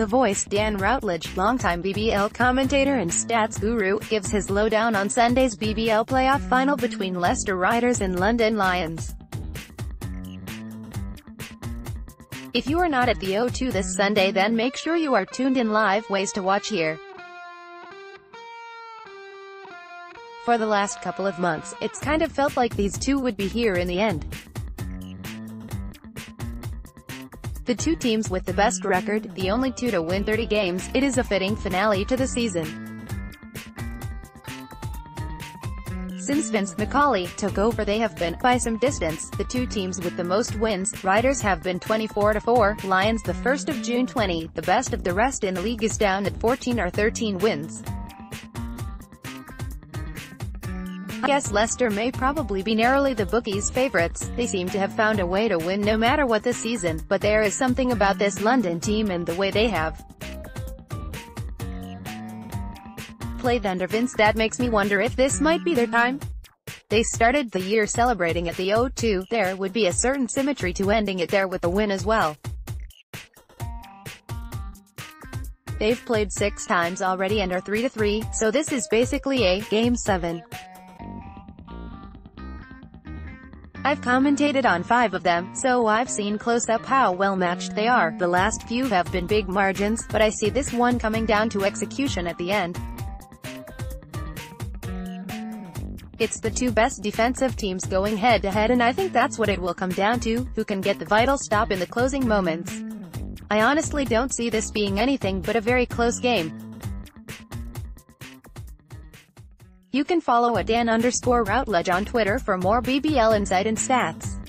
The Voice, Dan Routledge, longtime BBL commentator and stats guru, gives his lowdown on Sunday's BBL playoff final between Leicester Riders and London Lions. If you are not at the O2 this Sunday then make sure you are tuned in live ways to watch here. For the last couple of months, it's kind of felt like these two would be here in the end. The two teams with the best record, the only two to win 30 games, it is a fitting finale to the season. Since Vince Macaulay took over they have been, by some distance, the two teams with the most wins. Riders have been 24-4, Lions the 1st of June 20, the best of the rest in the league is down at 14 or 13 wins. I guess Leicester may probably be narrowly the bookies' favourites, they seem to have found a way to win no matter what this season, but there is something about this London team and the way they have played under Vince that makes me wonder if this might be their time. They started the year celebrating at the O2, there would be a certain symmetry to ending it there with a win as well. They've played six times already and are 3-3, so this is basically a Game 7. I've commentated on five of them, so I've seen close-up how well-matched they are. The last few have been big margins, but I see this one coming down to execution at the end. It's the two best defensive teams going head-to-head -head and I think that's what it will come down to, who can get the vital stop in the closing moments. I honestly don't see this being anything but a very close game. You can follow at Dan underscore Routledge on Twitter for more BBL insight and stats.